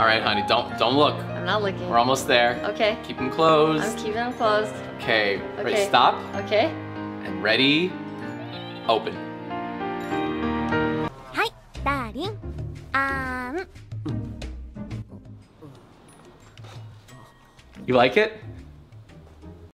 All right, honey, don't don't look. I'm not looking. We're almost there. Okay. Keep them closed. I'm keeping them closed. Okay, ready, stop, Okay. and ready, open. Hi, darling. Um. You like it?